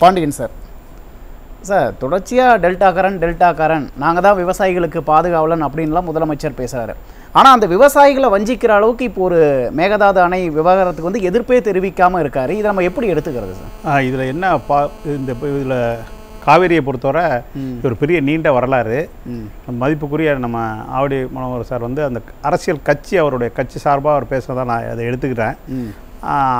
Pandian sir. Sir தொடர்ச்சியாக டெல்டாக்காரன் டெல்டாக்காரன் நாங்கள் தான் விவசாயிகளுக்கு பாதுகாவலன் அப்படின்லாம் முதலமைச்சர் பேசுகிறாரு ஆனால் அந்த விவசாயிகளை வஞ்சிக்கிற அளவுக்கு இப்போ ஒரு மேகதாது அணை விவகாரத்துக்கு வந்து எதிர்ப்பே தெரிவிக்காமல் இருக்காரு. இதை நம்ம எப்படி எடுத்துக்கிறது சார்? இதில் என்ன பா இந்த இதில் காவேரியை பொறுத்தவரை ஒரு பெரிய நீண்ட வரலாறு. மதிப்புக்குரிய நம்ம ஆவடி மனோகர் சார் வந்து அந்த அரசியல் கட்சி அவருடைய கட்சி சார்பாக அவர் பேசுனதை நான் அதை எடுத்துக்கிறேன்.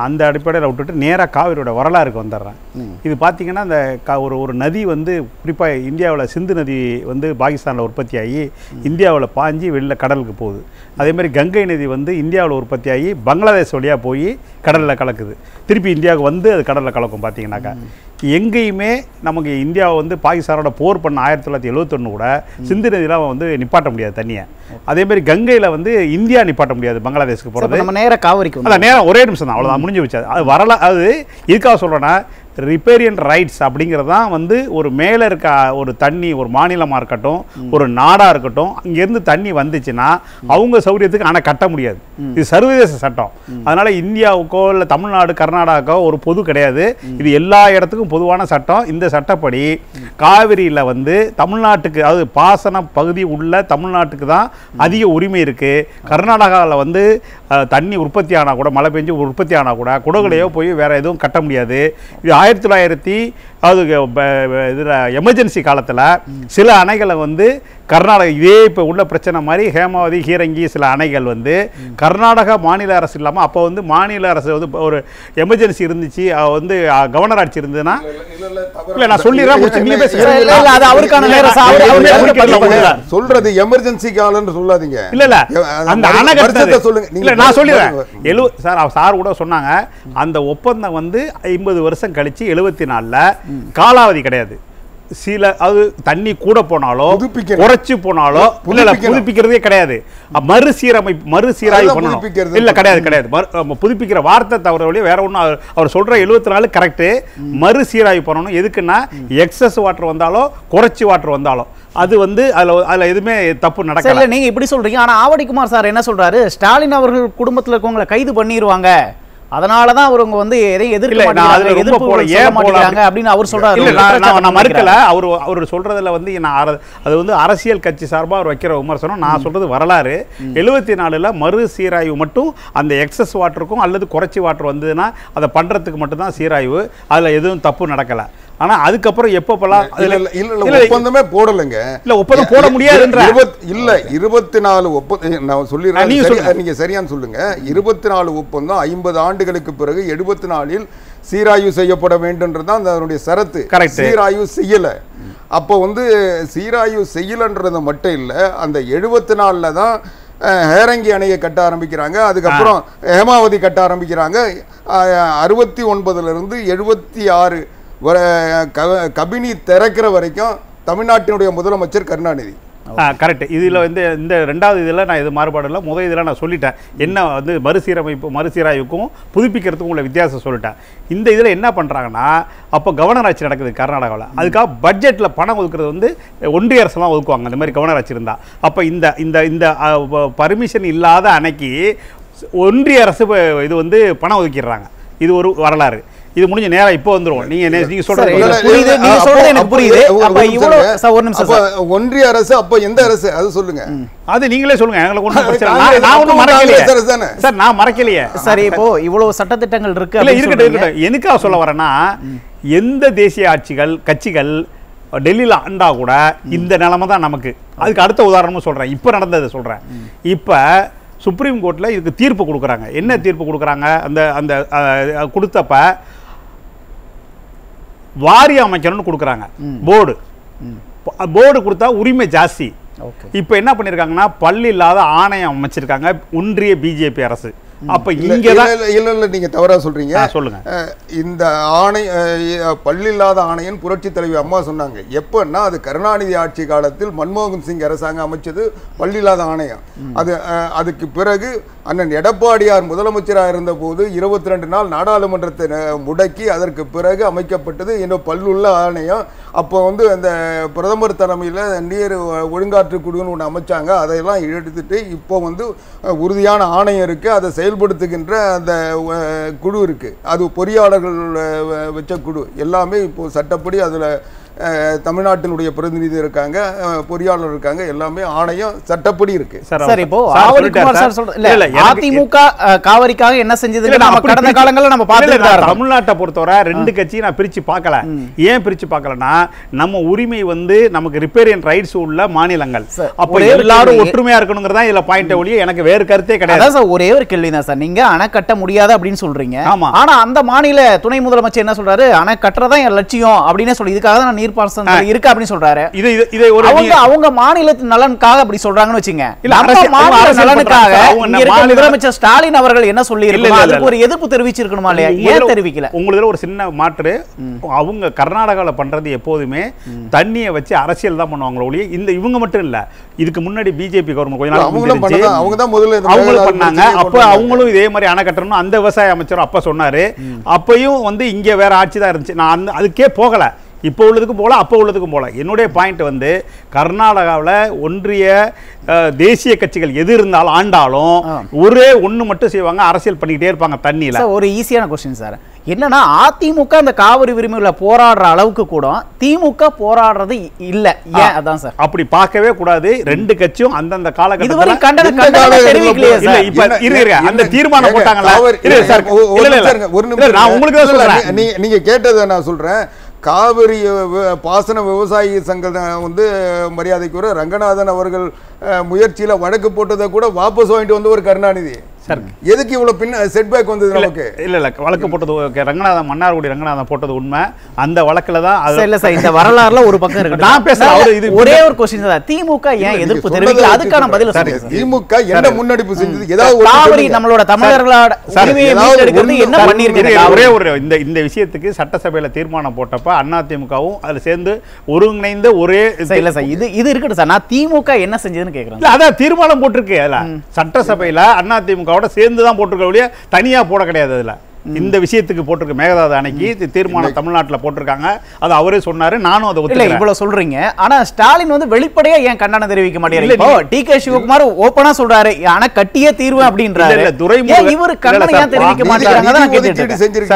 அந்த அடிப்படையில் விட்டுட்டு நேராக காவிரியோட வரலாறுக்கு வந்துடுறேன். இது பார்த்தீங்கன்னா இந்த க ஒரு ஒரு நதி வந்து குறிப்பாக இந்தியாவில் சிந்து நதி வந்து பாகிஸ்தானில் உற்பத்தி ஆகி இந்தியாவில் பாஞ்சு வெளியில் கடலுக்கு போகுது. அதே மாதிரி கங்கை நதி வந்து இந்தியாவில் உற்பத்தி ஆகி பங்களாதேஷ் வழியாக போய் கடலில் கலக்குது. திருப்பி இந்தியாவுக்கு வந்து அது கடலில் கலக்கும் பார்த்தீங்கன்னாக்கா எங்கேயுமே நமக்கு இந்தியாவை வந்து பாகிஸ்தானோட போர் பண்ண ஆயிரத்தி தொள்ளாயிரத்தி எழுவத்தொன்று கூட சிந்து நதியெலாம் வந்து நிப்பாட்ட முடியாது தண்ணியை அதே மாதிரி கங்கையில் வந்து இந்தியா நிப்பாட்ட முடியாது பங்களாதேஷ்க்கு போகிறது நம்ம நேரா காவிரிக்கு அதான் நேரம் ஒரே நிமிஷம் தான் அவ்வளோதான் முடிஞ்சு வச்சு அது வரல அது இதுக்காக சொல்கிறேன்னா ரிப்பேரியன் ரைட்ஸ் அப்படிங்கிறது தான் வந்து ஒரு மேலே இருக்க ஒரு தண்ணி ஒரு மாநிலமாக இருக்கட்டும் ஒரு நாடாக இருக்கட்டும் அங்கேருந்து தண்ணி வந்துச்சுன்னா அவங்க சௌரியத்துக்கு ஆனால் கட்ட முடியாது. இது சர்வதேச சட்டம். அதனால் இந்தியாவுக்கோ இல்லை தமிழ்நாடு கர்நாடகாக்கோ ஒரு பொது கிடையாது. இது எல்லா இடத்துக்கும் பொதுவான சட்டம். இந்த சட்டப்படி காவிரியில் வந்து தமிழ்நாட்டுக்கு அதாவது பாசன பகுதி உள்ள தமிழ்நாட்டுக்கு தான் அதிக உரிமை இருக்குது கர்நாடகாவில் வந்து தண்ணி உற்பத்தி ஆனால் கூட மழை பெஞ்சு உற்பத்தி ஆனால் கூட குடகுலையோ போய் வேற எதுவும் கட்ட முடியாது. இது ஆயிரத்தி தொள்ளாயிரத்தி அது இதில் எமர்ஜென்சி காலத்தில் சில அணைகளை வந்து கர்நாடகா இதே இப்போ உள்ள பிரச்சனை மாதிரி ஹேமாவதி ஹீரங்கி சில அணைகள் வந்து கர்நாடகா மாநில அரசு இல்லாமல் அப்போ வந்து மாநில அரசு வந்து இப்ப ஒரு எமர்ஜென்சி இருந்துச்சு. வந்து கவர்னர் ஆட்சி இருந்ததுன்னா இல்ல, நான் சொல்லிடுறேன். சொல்றது எமர்ஜென்சி காலம்னு சொல்லாதீங்க. இல்ல இல்ல அந்த அணை சொல்லுங்க இல்ல நான் சொல்லிடுறேன். எழு சார் சார் கூட சொன்னாங்க. அந்த ஒப்பந்தம் வந்து ஐம்பது வருஷம் கழிச்சு எழுபத்தி நாலுல காலாவதி கிடையாது. சில அது தண்ணி கூட போனாலோ. குறைச்சு போனாலோ இல்ல. புதுப்பிக்கிறதே கிடையாது. மறுசீரமைப்பு மறுசீராய்வு பண்ணணும். இல்ல கிடையாது கிடையாது. புதுப்பிக்கிற வார்த்தை தவிர வழியே வேற ஒன்றும் அவர் சொல்ற எழுபத்தி நாலு கரெக்டு மறுசீராய்வு பண்ணணும். எதுக்குன்னா எக்ஸஸ் வாட்டர் வந்தாலோ குறைச்சி வாட்டர் வந்தாலோ. அது வந்து அதுல அதுல எதுவுமே தப்பு நடக்கல. இல்ல நீங்க இப்படி சொல்றீங்க. ஆனா ஆவடிக்குமார் சார் என்ன சொல்றாரு? ஸ்டாலின் அவர்கள் குடும்பத்துல இருக்கவங்களை கைது பண்ணிடுவாங்க அதனால தான் அவங்க வந்து எதையும் எதிர்க்க எதிர்ப்பு போல, ஏன் அப்படி- அப்படின்னு அவர் சொல்றாரு. நான் மறுக்கல. அவர் அவர் சொல்றதுல வந்து நான் அது வந்து அரசியல் கட்சி சார்பா அவர் வைக்கிற விமர்சனம் நான் சொல்றது வரலாறு. எழுபத்தி நாலுல மறு சீராய்வு மட்டும் அந்த எக்ஸஸ் வாட்டருக்கும் அல்லது குறைச்சி வாட்டர் வந்ததுன்னா அதை பண்றதுக்கு மட்டும் தான் சீராய்வு. அதுல எதுவும் தப்பு நடக்கல. ஆனா அதுக்கப்புறம் எப்பப்பெல்லாம் இல்ல இல்ல இல்ல ஒப்பந்தமே போடலைங்க. இல்ல, ஒப்பந்தம் போட முடியாதுன்ற. இல்ல இருபத்தி நாலு ஒப்பந்தம் நான் சொல்லிடுறேன் நீங்க சரியான்னு சொல்லுங்க. இருபத்தி நாலு ஒப்பந்தம் ஐம்பது ஆண்டுகளுக்கு பிறகு எழுபத்தி நாலில் சீராய்வு செய்யப்பட வேண்டும்ன்றது தான் அதனுடைய சரத்து. சீராய்வு செய்யல. அப்போ வந்து சீராய்வு செய்யலன்றது மட்டும் இல்ல அந்த எழுபத்தி நாலுல தான் ஹேரங்கி அணையை கட்ட ஆரம்பிக்கிறாங்க. அதுக்கப்புறம் ஹேமாவதி கட்ட ஆரம்பிக்கிறாங்க. அறுபத்தி ஒன்பதுல இருந்து எழுபத்தி ஆறு வர கபினி திறக்கிற வரைக்கும் தமிழ்நாட்டினுடைய முதலமைச்சர் கருணாநிதி. கரெக்ட் இதில் வந்து இந்த ரெண்டாவது இதில் நான் இது மாறுபாடு இல்லை. முதல் இதில் நான் சொல்லிட்டேன். என்ன வந்து மறுசீரமைப்பு மறுசீராய்வுக்கும் புதுப்பிக்கிறதுக்கும் உள்ள வித்தியாசம் சொல்லிட்டேன். இந்த இதில் என்ன பண்ணுறாங்கன்னா அப்போ கவர்னர் ஆட்சி நடக்குது கர்நாடகாவில். அதுக்காக பட்ஜெட்டில் பணம் ஒதுக்குறது வந்து ஒன்றிய அரசு ஒதுக்குவாங்க. இந்த மாதிரி கவர்னர் ஆட்சி இருந்தால் அப்போ இந்த இந்த இந்த பர்மிஷன் இல்லாத அன்னைக்கு ஒன்றிய அரசு இது வந்து பணம் ஒதுக்கிடுறாங்க. இது ஒரு வரலாறு. இது முடிஞ்ச நேரம் இப்போ வந்துரும் நீங்க நீங்க சொல்றது புரியுது. நீங்க சொல்றது எனக்கு புரியுது. ஒரு- அப்ப நிமிஷம் இவ்வளவு- இருங்க. சார், ஒரு நிமிஷம் அப்போ ஒன்றிய அரசு அப்ப எந்த அரசு? அது சொல்லுங்க. அது நீங்களே சொல்லுங்க. எங்களுக்கு ஒன்றும் பிரச்சனை நான் ஒன்றும் மறைக்கலையே? சார் நான் மறைக்கலையே. சரி இப்போ இவ்வளவு சட்டத்திட்டங்கள் இருக்கு இல்ல இருக்கட்டும். இருக்கட்டும். எதுக்காக சொல்ல வரேன்னா எந்த தேசிய ஆட்சிகள் கட்சிகள் டெல்லியில் ஆண்டா கூட இந்த நிலைமை தான் நமக்கு. அதுக்கு அடுத்த உதாரணமும் சொல்றேன். இப்போ நடந்ததை சொல்றேன். இப்போ சுப்ரீம் கோர்ட்ல இதுக்கு தீர்ப்பு கொடுக்குறாங்க. என்ன தீர்ப்பு கொடுக்குறாங்க? அந்த அந்த கொடுத்தப்ப வாரிய அமைக்கணும்னு கொடுக்குறாங்க. போர்டு. போர்டு கொடுத்தா உரிமை ஜாஸ்தி. இப்போ என்ன பண்ணிருக்காங்கன்னா பள்ளி இல்லாத ஆணையம் அமைச்சிருக்காங்க ஒன்றிய பிஜேபி அரசு. அப்ப இங்க இல்ல, இல்ல இல்ல நீங்க தவறா சொல்றீங்க. சொல்லுங்க. இந்த ஆணை பள்ளி இல்லாத ஆணையன் புரட்சி தலைவி அம்மா சொன்னாங்க. எப்பன்னா அது கருணாநிதி ஆட்சி காலத்தில் மன்மோகன் சிங் அரசாங்கம் அமைச்சது பள்ளி இல்லாத ஆணையம் அது அதுக்கு பிறகு அண்ணன் எடப்பாடியார் முதலமைச்சராக இருந்தபோது இருபத்தி ரெண்டு நாள் நாடாளுமன்றத்தை முடக்கி அதற்கு பிறகு அமைக்கப்பட்டது இன்னும் பல்லுள்ள ஆணையம் அப்போ வந்து அந்த பிரதமர் தலைமையில் நீர் ஒழுங்காற்று குழுன்னு ஒன்று அமைச்சாங்க. அதையெல்லாம் எடுத்துட்டு இப்போ வந்து உறுதியான ஆணையம் இருக்கு. அதை செயல் செயல்படுத்துகின்ற அந்த குழு இருக்கு. அது பொறியாளர்கள் வச்ச குழு. எல்லாமே இப்போ சட்டப்படி அதில் தமிழ்நாட்டினுடைய பிரதிநிதி இருக்காங்க பொறியாளர் இருக்காங்க எல்லாமே ஆணையம் சட்டப்படி இருக்கு. சார் இப்போ சார். சொல்ற அதிமுக காவிரிக்காக என்ன இல்ல, நம்ம கடந்த காலங்கள்ல நம்ம பார்த்துட்டு தான். தமிழ்நாட்டை பொறுத்தவரை ரெண்டு கட்சியும் நான் பிரிச்சு பார்க்கல. ஏன் பிரிச்சு பார்க்கலனா நம்ம உரிமை வந்து நமக்கு ரிப்பேரியன் ரைட்ஸ் உள்ள மாநிலங்கள். அப்ப எல்லாரும். ஒற்றுமையா இருக்கணுங்கிறதா இதுல பாயிண்ட் ஒழிய எனக்கு வேறு கருத்தே கிடையாது. சார் ஒரே ஒரு கேள்வி தான் சார். நீங்க அணை கட்ட முடியாது அப்படின்னு சொல்றீங்க. ஆமா. ஆனா அந்த மாநில துணை முதலமைச்சர் என்ன சொல்றாரு? அணை கட்டுறதா என் லட்சியம் அப்படின்னு சொல்லி இதுக்காக தான் நான் நீர்ப்பாசனம் இருக்கு அப்படின்னு சொல்றாரு. இது ஒரு அவங்க அவங்க மாநிலத்தின் நலனுக்காக அப்படி சொல்றாங்கன்னு வச்சுங்க மாநில நலனுக்காக முதலமைச்சர் ஸ்டாலின் அவர்கள் என்ன சொல்லி அதுக்கு ஒரு. எதிர்ப்பு தெரிவிச்சிருக்கணுமா இல்லையா? ஏன் தெரிவிக்கல? உங்களுதுல ஒரு சின்ன மாற்று. அவங்க கர்நாடகாவில் பண்றது எப்போதுமே தண்ணியை வச்சு அரசியல் தான் பண்ணுவாங்களோ ஒழிய இந்த இவங்க மட்டும் இல்ல. இதுக்கு முன்னாடி பிஜேபி கவர்மெண்ட் கொஞ்ச நாள் அவங்க தான் முதல்ல அவங்களும் பண்ணாங்க. அப்ப. அவங்களும் இதே மாதிரி அணை கட்டணும் அந்த விவசாய அமைச்சரும் அப்ப சொன்னாரு. அப்பயும் வந்து இங்க வேற ஆட்சி தான் இருந்துச்சு. நான் அந்த அதுக்கே போகல. இப்போ உள்ளதுக்கும் போல அப்போ உள்ளதுக்கும் போல. என்னுடைய பாயிண்ட் வந்து கர்நாடகாவில் ஒன்றிய தேசிய கட்சிகள் எது இருந்தாலும் ஆண்டாலும். ஒரே ஒண்ணு மட்டும் செய்வாங்க அரசியல் பண்ணிக்கிட்டே இருப்பாங்க தண்ணியில. சார் ஒரு ஈஸியான கொஸ்டின் சார். என்னன்னா அதிமுக அந்த காவிரி உரிமையில போராடுற அளவுக்கு கூட திமுக போராடுறது இல்ல. ஏன்? அதான் சார். அப்படி பார்க்கவே கூடாது. ரெண்டு கட்சியும் அந்தந்த காலகட்டத்தில் கண்டனம். அந்த தீர்மானம் சார். ஒரு- நிமிஷம் நீங்க கேட்டதை நான் சொல்றேன். காவிரி பாசன விவசாயி சங்கம் வந்து மரியாதைக்குரிய ரங்கநாதன் அவர்கள் முயற்சியில் வழக்கு போட்டதை கூட வாபஸ் வாங்கிட்டு வந்து ஒரு கருணாநிதி. எதுக்கு இவ்வளவு பின்ன செட்பேக் வந்தது நமக்கு? இல்ல இல்ல வழக்கு போட்டது ஓகே. ரங்கநாதன் மன்னார்குடி ரங்கநாதன் போட்டது உண்மை. அந்த வழக்குல தான் அது இல்ல சார் இந்த வரலாறுல ஒரு பக்கம் இருக்கு. நான் அவரு இது- ஒரே ஒரு கொஸ்டின் தான் திமுக ஏன் எதிர்ப்பு தெரிவிக்கல? அதுக்கான பதில சார். திமுக என்ன முன்னெடுப்பு செஞ்சது? ஏதாவது சொல்லுங்க. நம்மளோட தமிழர்களோட என்ன இந்த ஒரே? ஒரு இந்த இந்த விஷயத்துக்கு சட்டசபையில தீர்மானம் போட்டப்ப அதிமுகவும் அதுல சேர்ந்து ஒருங்கிணைந்த ஒரே இல்ல சார் இது இது இருக்கட்டும் சார். நான் திமுக என்ன செஞ்சதுன்னு கேக்குறேன் இல்ல அதான் தீர்மானம் போட்டிருக்கு. அதுல சட்டசபையில அதிமுகவோட சேர்ந்து தான் போட்டிருக்க வழியே தனியா போட கிடையாது அதுல. இந்த விஷயத்துக்கு போட்டிருக்கு. மேகதாது அணைக்கு தீர்மானம் தமிழ்நாட்டுல போட்டிருக்காங்க. அது அவரே சொன்னாரு. நானும் அதை இல்ல இவ்வளவு சொல்றீங்க. ஆனா ஸ்டாலின் வந்து வெளிப்படையா ஏன் கண்டனம் தெரிவிக்க நீங்க- டி கே சிவகுமார் ஓபனா சொல்றாரு. ஆனா கட்டியே தீர்வு அப்படின்றாரு. துரைமுருகன் இவரு கண்டனம் ஏன் தெரிவிக்க மாட்டேங்கிறாங்க?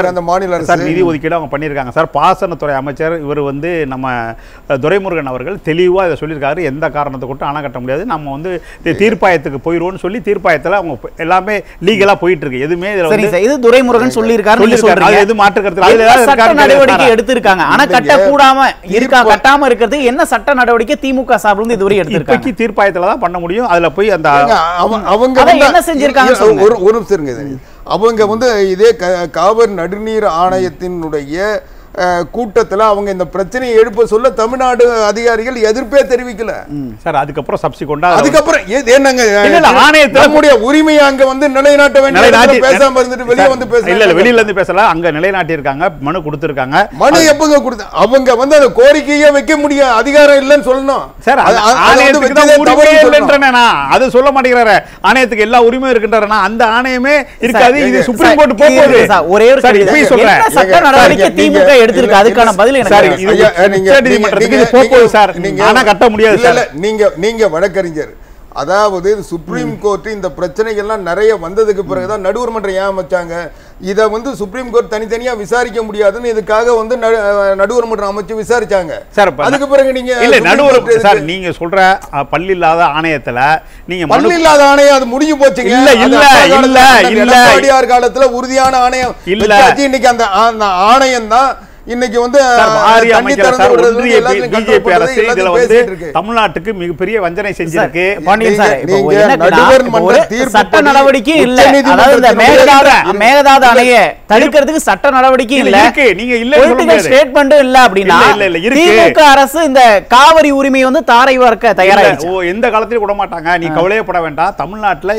அந்த மாநில சார் நிதி ஒதுக்கீடு அவங்க பண்ணியிருக்காங்க சார் பாசனத்துறை அமைச்சர் இவர் வந்து நம்ம துரைமுருகன் அவர்கள் தெளிவா இதை சொல்லியிருக்காரு. எந்த காரணத்தை கொண்டு அணை கட்ட முடியாது. நம்ம வந்து தீர்ப்பாயத்துக்கு போயிடுவோம்னு சொல்லி தீர்ப்பாயத்துல அவங்க எல்லாமே லீகலா போயிட்டு இருக்கு. எதுவுமே இது துரைமுருகன் சொல்லியிருக்காரு எது என்ன ஏதாவது சட்ட நடவடிக்கை கேட்கறேன். எடுத்திருக்காங்க ஆனா இல்லைங்க. கட்ட கூடாம இருக்கா தீர்ப்பா- கட்டாம இருக்கிறது என்ன சட்ட நடவடிக்கை திமுக சார்பில் இருந்து இதுவரை எடுத்திருக்காங்க இப்போக்கி தீர்ப்பாயத்துல தான் பண்ண முடியும் அதுல போய் அந்த அவங்க என்ன சொல்லுங்க. ஒரு. அவங்க வந்து இதே காவிரி நடுநீர் ஆணையத்தினுடைய கூட்டத்துல அவங்க இந்த பிரச்சனையை எழுப்ப சொல்ல தமிழ்நாடு அதிகாரிகள் எதிர்ப்பே தெரிவிக்கல. சார் அதுக்கப்புறம் சப்சிக்வெண்டா அதுக்கப்புறம் ஏ- என்னங்க இல்ல, இல்ல, ஆணையத்துல- நம்முடைய உரிமையை அங்க வந்து நிலைநாட்ட வேண்டிய பேசாம இருந்துட்டு வெளியே வந்து இல்ல இல்ல பேச வெளியில இருந்து பேசல அங்க நிலைநாட்டி இருக்காங்க மனு கொடுத்திருக்காங்க. மனு எப்பங்க கொடுத்த அவங்க வந்து அந்த கோரிக்கையே வைக்க முடியும் அதிகாரம் இல்லைன்னு சொல்லணும். சார் அது- சொல்ல மாட்டேங்கிறாரு. ஆணையத்துக்கு எல்லா உரிமையும் இருக்கின்றனா அந்த ஆணையமே இருக்காது. இது சுப்ரீம் கோர்ட் சார், ஒரே ஒரு. சொல்றேன். திமுக எடுத்திருக்கு அதுக்கான பதில் எனக்கு சார், நீங்க- கட்ட முடியாது இல்ல, சார். இல்ல, நீங்க நீங்க வழக்கறிஞர் அதாவது சுப்ரீம் கோர்ட் இந்த பிரச்சனைகள்லாம் நிறைய வந்ததுக்கு பிறகுதான் நடுவர் மன்றம் ஏன் அமைச்சாங்க இத வந்து சுப்ரீம் கோர்ட் தனித்தனியா விசாரிக்க முடியாதுன்னு இதுக்காக வந்து நடுவர் மன்றம் அமைச்சு விசாரிச்சாங்க சார் அதுக்கு பிறகு நீங்க இல்ல நடுவர் சார்? நீங்க சொல்ற பள்ளி இல்லாத ஆணையத்துல நீங்க பள்ளி இல்லாத ஆணையம் அது முடிஞ்சு போச்சுங்க இல்ல, இல்ல, இல்ல, இல்ல. காலத்துல உறுதியான ஆணையம் இல்ல. இன்னைக்கு அந்த அந்த ஆணையம் தான் இன்னைக்கு வந்து பிஜேபி அரசு இதுல வந்து. தமிழ்நாட்டுக்கு மிகப்பெரிய வஞ்சனை செஞ்சிருக்கு சட்ட படி நடவடிக்கையும் இல்ல அதாவது மேகதாது மேகதாது அணையை தடுக்கிறதுக்கு சட்ட நடவடிக்கையும் இல்ல, இல்ல இருக்கு. நீங்க முடியாது. ஸ்டேட்மெண்ட்டும் இல்ல அப்படின்னா இல்ல, இல்ல, இல்ல, இருக்கு. திமுக அரசு இந்த காவிரி உரிமையை வந்து தாரை வார்க்க இல்ல, தயாராகிடுச்சு ஓ எந்த காலத்திலும் விட மாட்டாங்க நீ கவலையப்பட வேண்டாம் தமிழ்நாட்டுல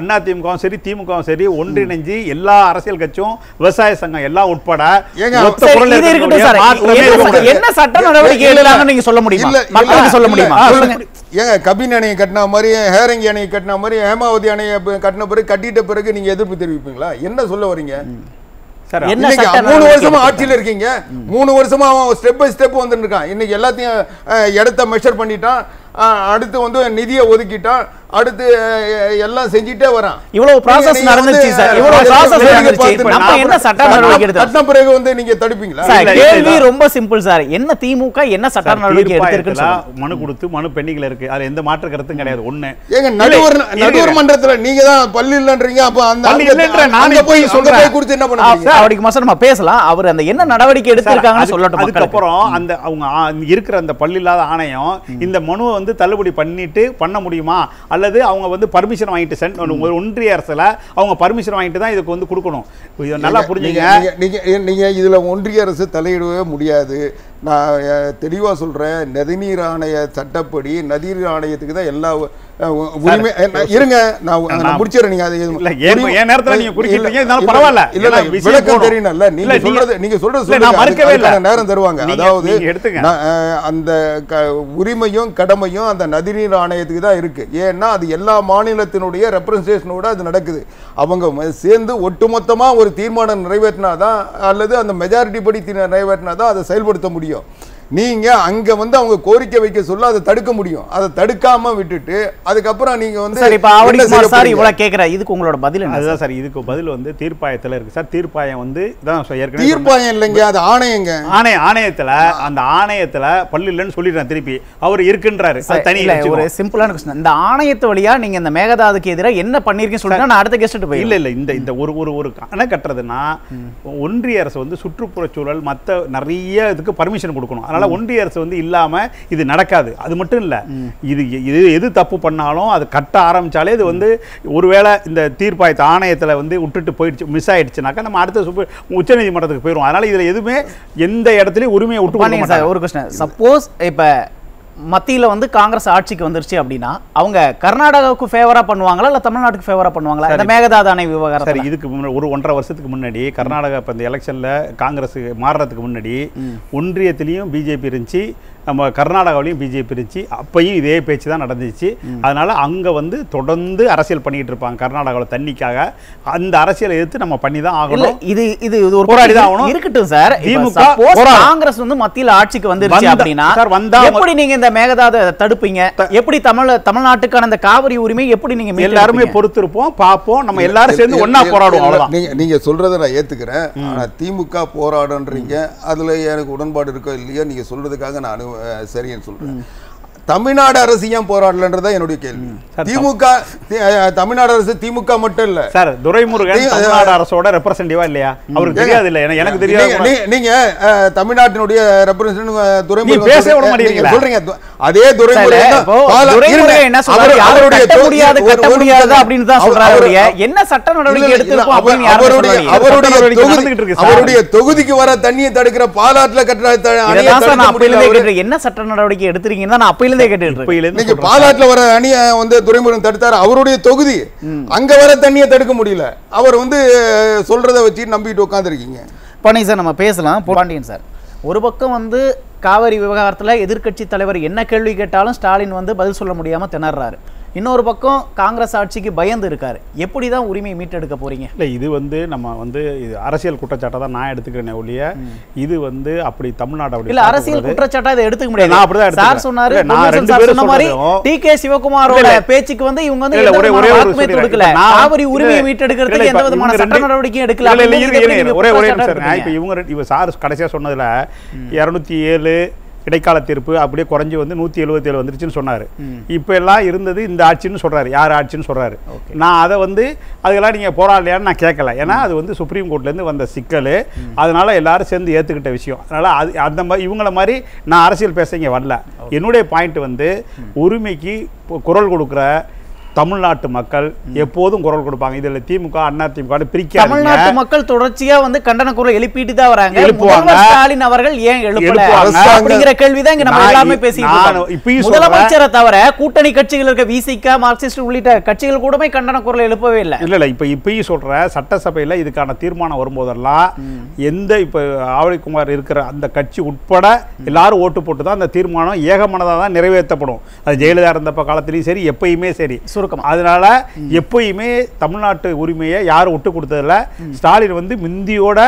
அண்ணா திமுகவும் சரி திமுகவும் சரி ஒன்றிணைஞ்சு எல்லா அரசியல் கட்சியும் விவசாய சங்கம் எல்லாம் உட்பட இருக்கட்டும் சார் என்ன சட்ட நடவடிக்கை இல்ல, இல்ல. எடுக்கலாம்னு நீங்க சொல்ல முடியுமா? மக்களுக்கு சொல்ல. முடியுமா? ஏங்க கபின் அணையை கட்டின மாதிரி ஹேரங்கி அணையை கட்டின மாதிரி ஹேமாவதி அணையை கட்டின பிறகு கட்டிட்ட பிறகு நீங்க எதிர்ப்பு தெரிவிப்பீங்களா? என்ன சொல்ல வரீங்க? மூணு வருஷமா? ஆட்சியில இருக்கீங்க. மூணு வருஷமா அவன் ஸ்டெப் பை ஸ்டெப் வந்துட்டு இருக்கான். இன்னைக்கு எல்லாத்தையும் இடத்த மெஷர் பண்ணிட்டான். அடுத்து வந்து நிதியை ஒதுக்கிட்டான். அடுத்து எல்லாம் செஞ்சுட்டே வரான் இவ்வளவு process நீங்க நடந்துச்சு சார். இவ்வளவு process நடந்துச்சு. நம்ம என்ன சட்ட நடவடிக்கை எடுத்தோம்? பிறகு வந்து நீங்க தடுப்பீங்களா சார் கேள்வி. ரொம்ப சிம்பிள் சார் என்ன திமுக என்ன சட்ட நடவடிக்கை எடுத்திருக்குன்னு. மனு கொடுத்து மனு பெண்டிங்ல இருக்கு அதுல எந்த மாற்று கருத்தும் கிடையாது ஒண்ணு ஏங்க நடுவர் நடுவர். மன்றத்துல நீங்க தான் பள்ளி இல்லன்றீங்க அப்ப அந்த இல்லைன்ற நானே அங்க போய். போய் கொடுத்து என்ன பண்ணுவீங்க சார், அவருக்கு மாசம் நம்ம பேசலாம் அவர் அந்த என்ன நடவடிக்கை எடுத்திருக்காங்கன்னு சொல்லட்டும். அதுக்கப்புறம் அந்த அவங்க இருக்கிற அந்த பள்ளி இல்லாத ஆணையம் இந்த மனுவை வந்து தள்ளுபடி பண்ணிட்டு பண்ண முடியுமா அல்லது அவங்க வந்து பர்மிஷன் வாங்கிட்டு சென்ட் ஒரு ஒன்றிய அரசுல அவங்க பர்மிஷன் வாங்கிட்டு தான் இதுக்கு வந்து கொடுக்கணும். இதை நல்லா புரிஞ்சுங்க. நீங்க- நீங்க நீங்க இதுல ஒன்றிய அரசு தலையிடவே முடியாது. நான் அஹ், தெளிவா சொல்றேன். நதிநீர் ஆணைய சட்டப்படி நதிநீர் ஆணையத்துக்கு தான் எல்லா உரிமை நான் இருங்க. முடிச்சிடறேன் நீங்க அது என் நேரத்துல நீங்க பரவாயில்ல. இல்ல விளக்கம். தெரியணும்ல நீங்க சொல்றது நீங்க சொல்றது நான். மறுக்கவே இல்ல. நேரம் தருவாங்க. அதாவது அந்த உரிமையும் கடமையும் அந்த நதிநீர் ஆணையத்துக்கு தான் இருக்கு. ஏன்னா அது எல்லா மாநிலத்தினுடைய ரெப்ரசன்டேஷனோட அது நடக்குது. அவங்க சேர்ந்து ஒட்டுமொத்தமா ஒரு தீர்மானம் நிறைவேற்றினாதான் அல்லது அந்த மெஜாரிட்டி படி நிறைவேற்றினாதான் அதை செயல்படுத்த முடியும். நீங்க அங்க வந்து அவங்க கோரிக்கை வைக்க சொல்ல அதை தடுக்க முடியும். அதை தடுக்காம விட்டுட்டு அதுக்கப்புறம் நீங்க வந்து சார் இப்ப குமார் சார் போறீங்க? இவ்வளவு கேக்குற இதுக்கு உங்களோட பதில் என்ன அதுதான் சார்? இதுக்கு பதில் வந்து தீர்ப்பாயத்துல இருக்கு சார். தீர்ப்பாயம் வந்து இதான் ஏற்கனவே. தீர்ப்பாயம் இல்லைங்க அது ஆணையங்க. ஆணைய ஆணையத்துல அந்த ஆணையத்துல பள்ளி இல்லைன்னு சொல்லிடுறேன் திருப்பி அவர் இருக்குன்றாரு. சார், தனி இல்ல, ஒரு. சிம்பிளான கொஸ்டின் இந்த ஆணையத்து வழியா நீங்க இந்த மேகதாதுக்கு எதிராக என்ன பண்ணிருக்கீங்கன்னு சொல்லுங்க நான் அடுத்த கெஸ்ட் இல்ல போயில இல்ல இந்த இந்த ஒரு ஒரு ஒரு அணை கட்டுறதுன்னா ஒன்றிய அரசு வந்து சுற்றுப்புறச் சூழல் மத்த நிறைய இதுக்கு பர்மிஷன் கொடுக்கணும். அதனால ஒன்றிய அரசு வந்து இல்லாம இது நடக்காது. அது மட்டும் இல்ல. இது இது எது தப்பு பண்ணாலும் அது கட்ட ஆரம்பிச்சாலே இது வந்து ஒருவேளை இந்த தீர்ப்பாயத்து ஆணையத்துல வந்து விட்டுட்டு போயிடுச்சு மிஸ் ஆயிடுச்சுனாக்கா நம்ம அடுத்த சுப்பு உச்சநீதிமன்றத்துக்கு போயிடும் அதனால இதுல எதுவுமே எந்த இடத்துலயும் உரிமையை விட்டு. ஒரு கொஸ்டின் சப்போஸ் இப்ப மத்தியில வந்து காங்கிரஸ் ஆட்சிக்கு வந்துருச்சு அப்படின்னா அவங்க கர்நாடகாவுக்கு ஃபேவரா பண்ணுவாங்களா இல்ல தமிழ்நாட்டுக்கு ஃபேவரா பண்ணுவாங்களா? இந்த மேகதாது அணை சரி விவகாரம் இதுக்கு முன்னாடி ஒரு ஒன்றரை வருஷத்துக்கு முன்னாடி கர்நாடகா இப்போ இந்த எலெக்ஷனில் காங்கிரஸ் மாறுறதுக்கு முன்னாடி ஒன்றியத்திலையும் பிஜேபி இருந்துச்சு நம்ம கர்நாடகாவிலையும் பிஜேபி இருந்துச்சு. அப்பையும் இதே பேச்சு தான் நடந்துச்சு. அதனால அங்கே வந்து தொடர்ந்து அரசியல் பண்ணிக்கிட்டு இருப்பாங்க. கர்நாடகாவில் தண்ணிக்காக. அந்த அரசியலை எதிர்த்து நம்ம பண்ணி தான் ஆகணும். இது இது இது ஒரு போராடி தான் ஆகணும். இருக்கட்டும் சார். திமுக. காங்கிரஸ் வந்து மத்தியில ஆட்சிக்கு வந்துருச்சு வந்தா- அப்படின்னா சார், வந்தா எப்படி நீங்க இந்த மேகதாதை தடுப்பீங்க? எப்படி தமிழ் தமிழ்நாட்டுக்கான அந்த காவிரி உரிமை எப்படி நீங்க எல்லாருமே? பொறுத்திருப்போம் பார்ப்போம். நம்ம எல்லாரும் சேர்ந்து இல்ல, போராடுவோம் இல்ல, அவ்வளவுதான். நீங்க நீங்க சொல்றதை நான் ஏத்துக்கிறேன். ஆனா திமுக போராடுன்றீங்க. அதுல எனக்கு உடன்பாடு இருக்கோ இல்லையோ நீங்க சொல்றதுக்காக நான் சரின்னு சொல்கிறேன் தமிழ்நாடு அரசு ஏன் போராடலன்றதா என்னுடைய கேள்வி திமுக தமிழ்நாடு அரசு திமுக மட்டும் இல்ல சார் துரைமுருகன் தமிழ்நாடு அரசோட ரெப்ரசன்டேட்டிவா இல்லையா அவருக்கு தெரியாது இல்ல எனக்கு- தெரியாது நீங்க- தமிழ்நாட்டினுடைய ரெப்ரசன்டேட்டிவ் துரைமுருகன் பேசவே விட? நீங்க சொல்றீங்க அதே துரைமுருகன் துரைமுருகன். என்ன சொல்றாரு? அவருடைய கட்ட முடியாது, கட்ட முடியாது நிமிஷம். அப்படின்னு தான் சொல்றாரு என்ன சட்ட நடவடிக்கை அவர்- அப்படின்னு அவருடைய. அவருடைய தொகுதி. அவருடைய தொகுதிக்கு வர தண்ணியை தடுக்கிற பாலாற்றுல கட்டுற என்ன சட்ட நடவடிக்கை எடுத்திருக்கீங்கன்னு தான் நான் அப்பையில இருந்து நீங்க சொல்றேன். பாலாற்றுல வர அணியை வந்து துறைமுருகன் தடுத்தாரு. அவருடைய தொகுதி அங்க வர தண்ணியை தடுக்க முடியல. அவர் வந்து சொல்றதை வச்சு நம்பிட்டு உட்காந்துருக்கீங்க பாண்டியன் சார் நம்ம பேசலாம். பாண்டியன் சார் ஒரு பக்கம் வந்து காவிரி விவகாரத்துல எதிர்க்கட்சி தலைவர் என்ன கேள்வி கேட்டாலும் ஸ்டாலின் வந்து பதில் சொல்ல முடியாம திணறாரு. இன்னொரு பக்கம் காங்கிரஸ் ஆட்சிக்கு பயந்து இருக்காரு எப்படி தான் உரிமையை மீட்டெடுக்க போறீங்க இல்லை இது வந்து நம்ம வந்து இது அரசியல் குற்றச்சாட்டை தான் நான் எடுத்துக்கிறேனே ஒழிய இது வந்து அப்படி தமிழ்நாடு அப்படி இல்ல அரசியல். குற்றச்சாட்டை இதை எடுத்துக்க முடியாது நான் அப்படிதான் சார். சொன்னாரு நான் ரெண்டு பேரும் சொன்ன மாதிரி டி கே சிவகுமாரோட. பேச்சுக்கு வந்து இவங்க வந்து ஒரே ஒரே ஒரு. கொடுக்கல காவிரி உரிமையை மீட்டெடுக்கிறதுக்கு எந்த விதமான சட்ட நடவடிக்கையும் எடுக்கல ஒரே ஒரே நிமிஷம். இப்ப? இவங்க இவ சார் கடைசியா சொன்னதுல இருநூத்தி ஏழு இடைக்கால தீர்ப்பு அப்படியே குறைஞ்சு வந்து நூத்தி எழுபத்தி ஏழு வந்துருச்சுன்னு சொன்னாரு. இப்ப எல்லாம் இருந்தது இந்த ஆட்சின்னு சொல்றாரு. யார் ஆட்சின்னு சொல்றாரு? நான் அதை வந்து அதெல்லாம் நீங்க போராடலையான்னு நான் கேட்கல. ஏன்னா அது வந்து சுப்ரீம் கோர்ட்ல இருந்து வந்த சிக்கல். அதனால எல்லாரும் சேர்ந்து ஏத்துக்கிட்ட விஷயம். அதனால அது அந்த மாதிரி இவங்கள மாதிரி நான் அரசியல் பேச இங்க வரல. என்னுடைய பாயிண்ட் வந்து உரிமைக்கு குரல் கொடுக்குற தமிழ்நாட்டு மக்கள் எப்போதும் குரல் கொடுப்பாங்க. இதுல திமுக அண்ணா திமுக பிரிக்காதீங்க. தமிழ்நாட்டு மக்கள் தொடர்ச்சியா வந்து கண்டன குரல் எழுப்பிட்டு தான் வராங்க. எழுப்புவாங்க. ஸ்டாலின் அவர்கள் ஏன் எழுப்பல. அப்படிங்கிற கேள்விதான் இங்க நம்ம எல்லாமே பேசிட்டு. முதலமைச்சரை தவிர கூட்டணி கட்சிகள் இருக்க விசிக மார்க்சிஸ்ட் உள்ளிட்ட கட்சிகள் கூடமே கண்டன குரல் எழுப்பவே இல்லை. இல்ல இல்ல. இப்ப இப்பயும் சொல்றேன் சட்டசபையில இதுக்கான தீர்மானம் வரும்போதெல்லாம் எந்த இப்ப ஆவடிக்குமார் இருக்கிற அந்த கட்சி உட்பட எல்லாரும் ஓட்டு போட்டு தான் அந்த தீர்மானம் ஏகமனதாக தான் நிறைவேற்றப்படும். அது ஜெயலலிதா இருந்தப்ப காலத்திலயும் சரி எப்பயுமே சரி. சுருக்கமா. அதனால எப்பயுமே தமிழ்நாட்டு உரிமையை யாரும் விட்டு கொடுத்ததில்ல ஸ்டாலின் வந்து முந்தியோட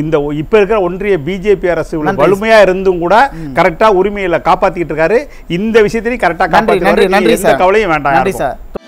இந்த இப்ப இருக்கிற ஒன்றிய பிஜேபி அரசு. வலிமையா இருந்தும் கூட கரெக்டா உரிமையில காப்பாத்திக்கிட்டு இருக்காரு இந்த விஷயத்திலையும் கரெக்டா சார் கவலையும் வேண்டாம் நன்றி யாருக்கும். சார்